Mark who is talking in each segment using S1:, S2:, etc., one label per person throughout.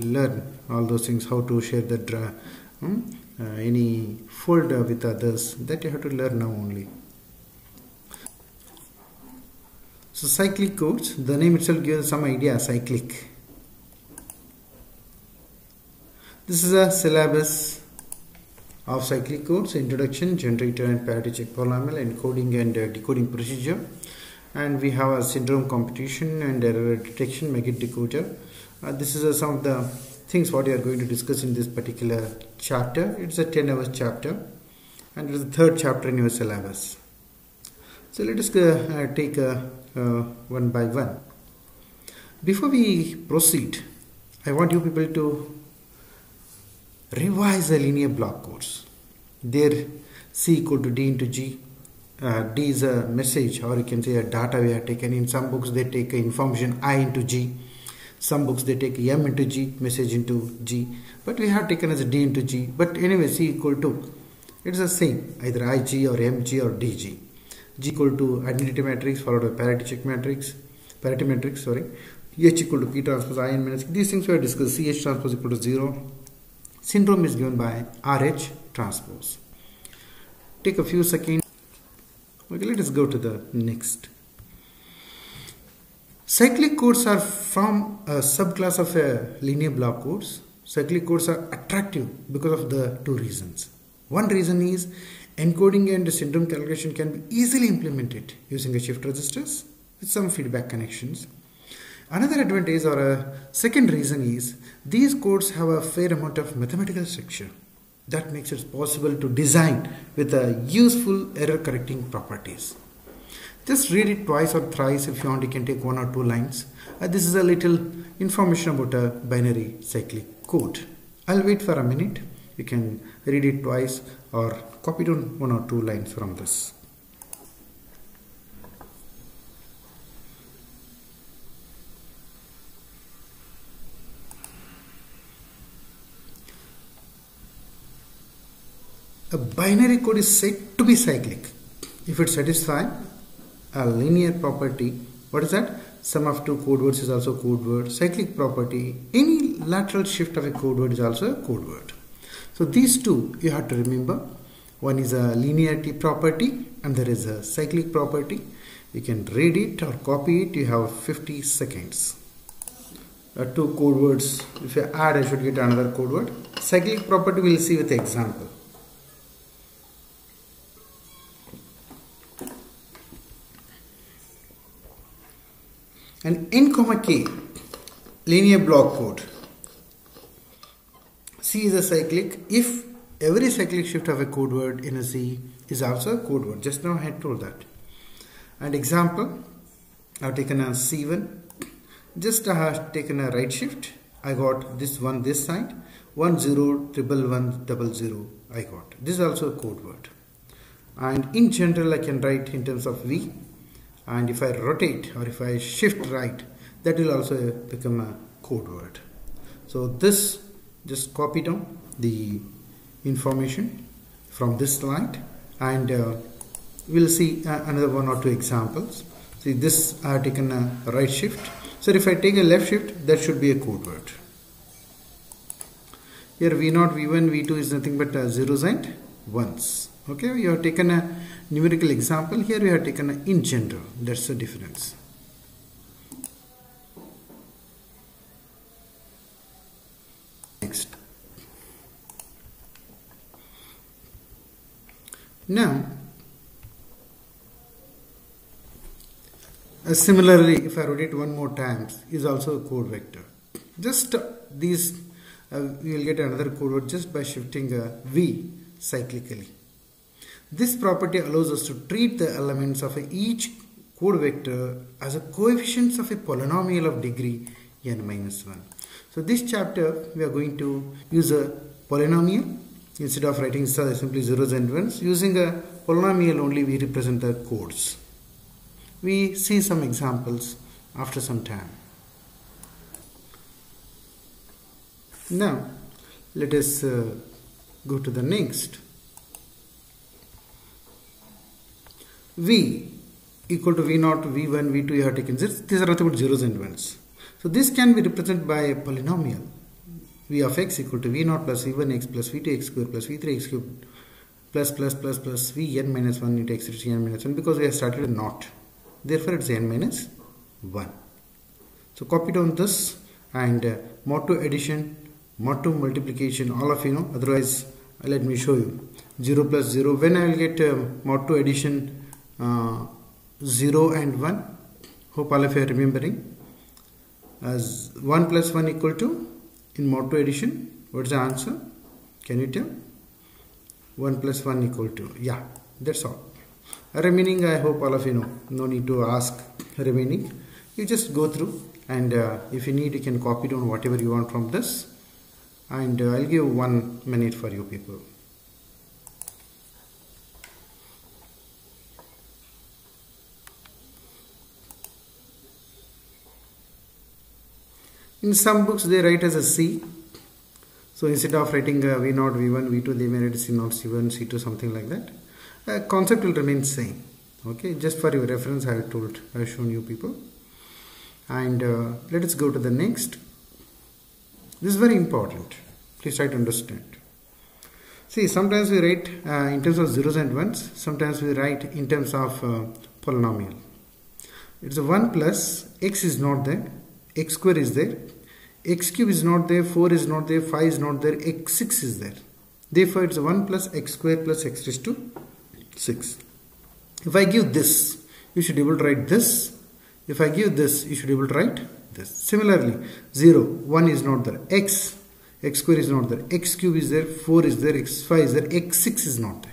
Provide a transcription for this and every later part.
S1: learn all those things how to share the dra- hmm, uh, any folder with others that you have to learn now only. So cyclic codes the name itself gives some idea cyclic. This is a syllabus of cyclic codes introduction generator and parity check polynomial encoding and uh, decoding procedure. And we have a syndrome computation and error detection Meggitt decoder uh, this is uh, some of the things what we are going to discuss in this particular chapter. It's a 10 hours chapter and it's the third chapter in your syllabus. So let us uh, take uh, uh, one by one. Before we proceed i want you people to revise the linear block codes there c equal to d into g uh, d is a message or you can say a data we have taken in some books they take information i into g some books they take m into g message into g but we have taken as d into g. But anyway c equal to it's the same either ig or mg or dg g. Equal to identity matrix followed by parity check matrix parity matrix sorry. H equal to p transpose i n minus these things we have discussed ch transpose equal to 0 syndrome is given by rh transpose. Take a few seconds. Okay let us go to the next Cyclic codes are from a subclass of a linear block codes. Cyclic codes are attractive because of the two reasons. One reason is encoding and syndrome calculation can be easily implemented using a shift registers with some feedback connections. Another advantage or a second reason is these codes have a fair amount of mathematical structure that makes it possible to design with a useful error correcting properties. Just read it twice or thrice if you want you can take one or two lines. Uh, this is a little information about a binary cyclic code. I'll wait for a minute. You can read it twice or copy down one or two lines from this. A binary code is said to be cyclic if it satisfies a linear property. What is that? Sum of two code words is also code word. Cyclic property. Any lateral shift of a code word is also a code word. So these two you have to remember. One is a linearity property and there is a cyclic property. You can read it or copy it. You have 50 seconds. Uh, two code words. If you add I should get another code word. Cyclic property we'll see with example and n comma k linear block code. C is a cyclic. If every cyclic shift of a code word in a c is also a code word. Just now i had told that. And example i've taken a c1 just i have taken a right shift. I got this one this side. One zero triple one double zero i got. This is also a code word. And in general i can write in terms of v and if I rotate or if I shift right that will also become a code word. So this just copy down the information from this slide and uh, we'll see uh, another one or two examples. See this I have taken a right shift. So if I take a left shift that should be a code word. Here v0 v1 v2 is nothing but uh, zeros and ones. Okay you have taken a numerical example here we have taken in general that's the difference. Next. Now uh, similarly if I rotate one more times is also a code vector. Just uh, these uh, we will get another code word just by shifting a v cyclically this property allows us to treat the elements of each code vector as a coefficients of a polynomial of degree n minus 1. So this chapter we are going to use a polynomial instead of writing simply zeros and ones using a polynomial only we represent the codes. We see some examples after some time. Now let us uh, go to the next. V equal to V0, V1, V2 you have taken this. These are nothing but zeros and ones. So this can be represented by a polynomial. v of x equal to v naught plus v1x plus v2x square plus v3x cubed plus plus plus plus vn minus 1 into x to n minus 1 because we have started with naught. Therefore, it's n minus 1. So copy down this and uh, mod 2 addition, mod 2 multiplication, all of you know, otherwise uh, let me show you. 0 plus 0, when I will get uh, mod 2 addition uh, 0 and 1, hope all of you are remembering. As 1 plus 1 equal to, in mod 2 addition, what's the answer? Can you tell? 1 plus 1 equal to, yeah, that's all. Remaining, I hope all of you know, no need to ask remaining. You just go through and uh, if you need you can copy down whatever you want from this and uh, I'll give one minute for you people in some books they write as a C. So instead of writing uh, V0 V1 V2 they may write C0 C1 C2 something like that. Uh, concept will remain same okay? Just for your reference I have told I have shown you people. And uh, let us go to the next. This is very important. Please try to understand. See sometimes we write uh, in terms of zeros and ones. Sometimes we write in terms of uh, polynomial. It's a 1 plus x is not there x square is there x cube is not there 4 is not there 5 is not there x6 is there therefore it's 1 plus x square plus x raised to 6 if I give this you should be able to write this if I give this, you should be able to write this. Similarly, 0, 1 is not there. x, x square is not there. x cube is there. 4 is there. x5 is there. x6 is not there.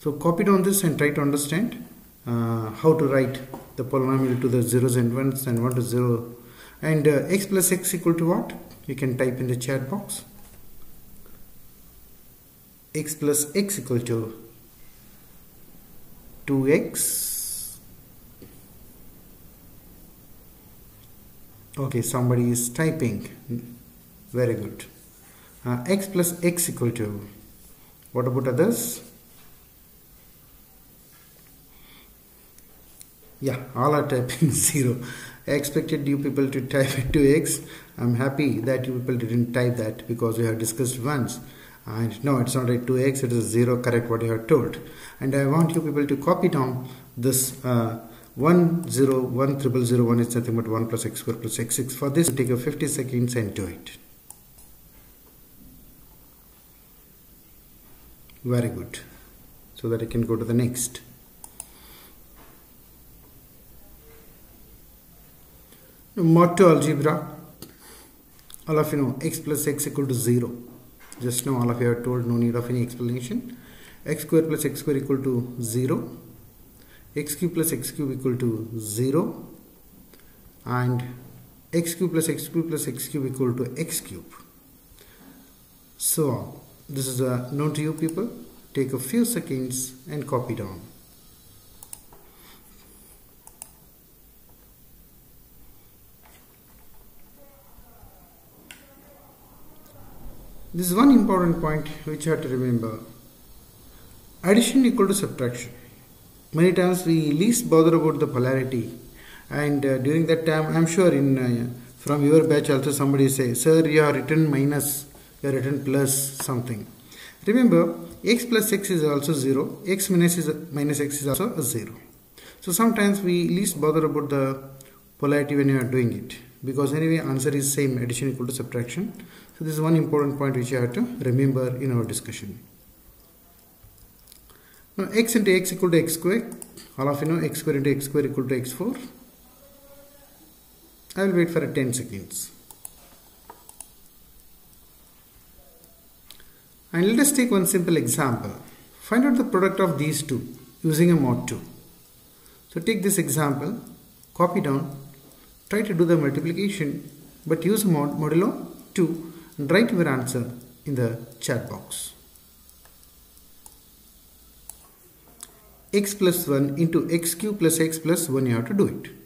S1: So copy down this and try to understand uh, how to write the polynomial to the zeros and ones and 1 to 0. And uh, x plus x equal to what? You can type in the chat box. x plus x equal to 2x okay somebody is typing. Very good. Uh, x plus x equal to what about others? Yeah all are typing zero I expected you people to type 2x I'm happy that you people didn't type that because we have discussed once. And no it's not a 2x it is 0 correct what you have told. And I want you people to copy down this uh, 1 0 1 triple 0 1 is nothing but 1 plus x square plus x6 for this take a 50 seconds and do it. Very good. So that I can go to the next 2 algebra all of you know x plus x equal to 0 just now all of you are told no need of any explanation x square plus x square equal to 0 x cube plus x cube equal to 0 and x cube plus x cube plus x cube equal to x cube. So this is a known to you people. Take a few seconds and copy down. This is one important point which you have to remember. Addition equal to subtraction. Many times we least bother about the polarity. And uh, during that time i'm sure in uh, from your batch also somebody say sir you have written minus you have written plus something. Remember x plus x is also 0 x minus is minus x is also a 0 so sometimes we least bother about the polarity when you are doing it. Because anyway answer is same addition equal to subtraction so this is one important point which you have to remember in our discussion now x into x equal to x square. All of you know x square into x square equal to x4. I will wait for 10 seconds. And let us take one simple example. Find out the product of these two using a mod 2. So take this example, copy down, try to do the multiplication but use mod modulo 2 write your answer in the chat box. x plus 1 into x cube plus x plus 1 you have to do it.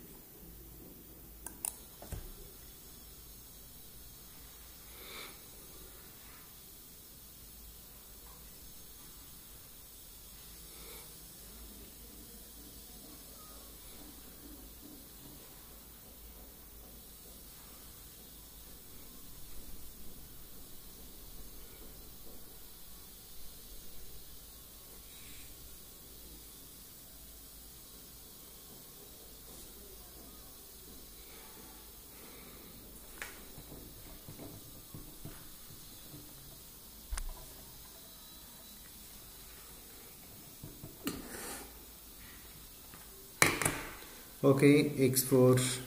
S1: Okay, x4.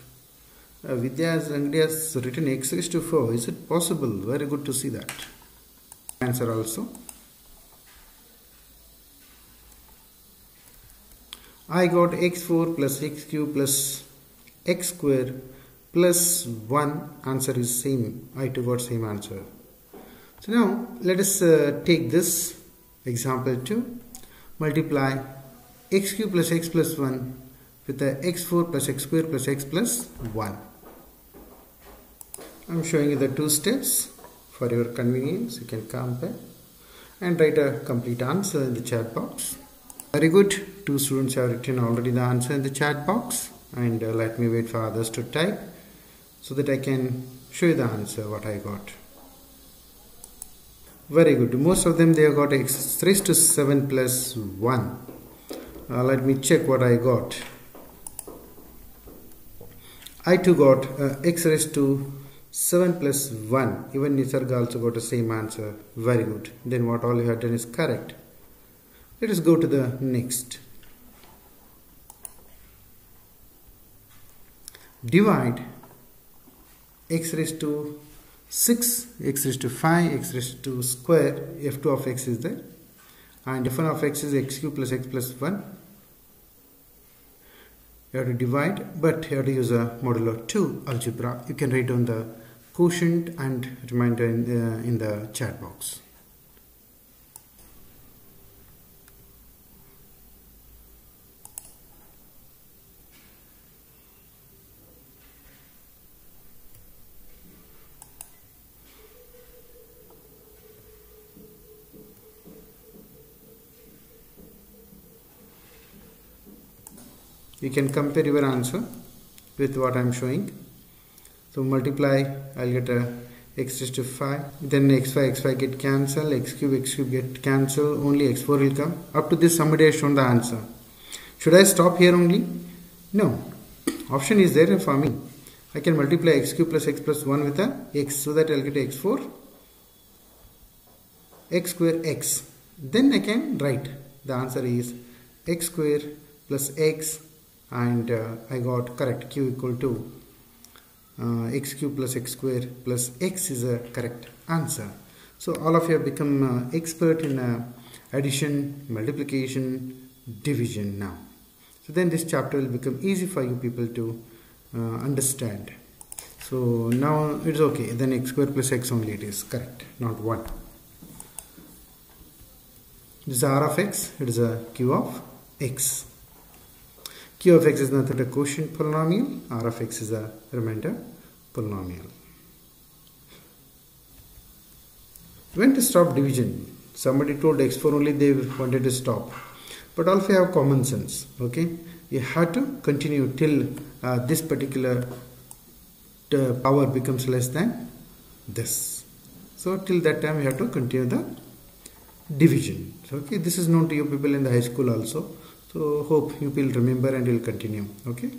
S1: Uh, Vidya has written x raised to 4. Is it possible? Very good to see that. Answer also. I got x4 plus x cube plus x square plus 1 answer is same I too got same answer so now let us uh, take this example 2 multiply x cube plus x plus 1 with the x4 plus x square plus x plus 1 I'm showing you the two steps for your convenience you can compare and write a complete answer in the chat box very good two students have written already the answer in the chat box and uh, let me wait for others to type so that I can show you the answer what I got. Very good. Most of them they have got x raised to 7 plus 1. Uh, let me check what I got. I too got uh, x raised to 7 plus 1. Even Nisarga also got the same answer. Very good. Then what all you have done is correct. Let us go to the next. Divide x raised to 6 x raised to 5 x raised to square f2 of x is there and f1 of x is x cube plus x plus 1 you have to divide but you have to use a modulo 2 algebra. You can write down the quotient and remainder in the, in the chat box you can compare your answer with what I'm showing. So multiply I'll get a x raised to 5 then x5 x5 get cancel x cube x cube get cancel only x4 will come. Up to this somebody has shown the answer. Should I stop here only? No. Option is there for me. I can multiply x cube plus x plus 1 with a x so that I'll get x4 x square x. Then I can write. The answer is x square plus x and uh, I got correct q equal to uh, x cube plus x square plus x is a correct answer. So all of you have become uh, expert in uh, addition, multiplication, division now. So then this chapter will become easy for you people to uh, understand. So now it's okay. Then x square plus x only it is correct, not 1. This is r of x, it is a q of x q of x is nothing but a quotient polynomial. R of x is a remainder polynomial. When to stop division? Somebody told x4 only they wanted to stop. But also you have common sense okay? You have to continue till uh, this particular uh, power becomes less than this. So till that time you have to continue the division. Okay this is known to you people in the high school also so hope you will remember and will continue. Okay.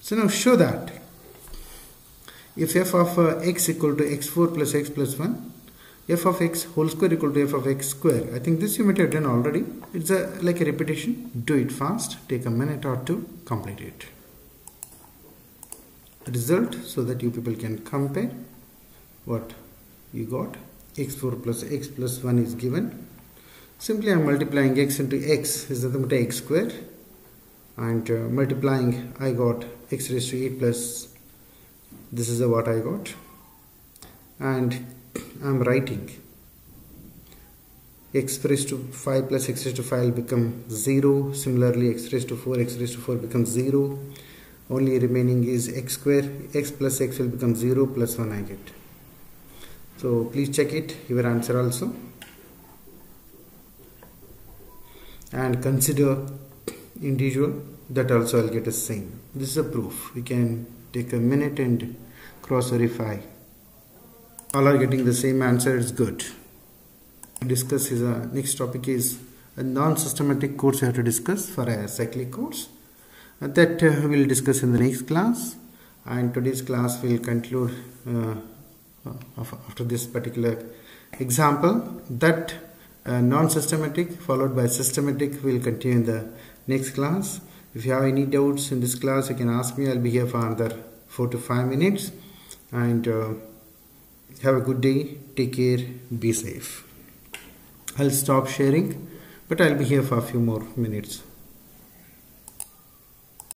S1: So now show that. If f of uh, x equal to x4 plus x plus 1 f of x whole square equal to f of x square. I think this you might have done already. It's a like a repetition. Do it fast. Take a minute or two. Complete it. Result so that you people can compare what you got. x4 plus x plus 1 is given Simply I am multiplying x into x is nothing but x square and uh, multiplying I got x raised to 8 plus this is what I got and I am writing x raised to 5 plus x raised to 5 will become 0 similarly x raised to 4 x raised to 4 becomes 0 only remaining is x square. x plus x will become 0 plus 1 I get. So please check it. Your answer also and consider individual that also I'll get a same. This is a proof. We can take a minute and cross verify. All are getting the same answer. It's good. Discuss is a next topic is a non-systematic codes you have to discuss for a cyclic codes. Uh, that uh, we'll discuss in the next class. And today's class will conclude uh, after this particular example. That uh, non-systematic followed by systematic We'll continue in the next class. If you have any doubts in this class you can ask me. I'll be here for another 4 to 5 minutes. And uh, have a good day. Take care. Be safe. I'll stop sharing but I'll be here for a few more minutes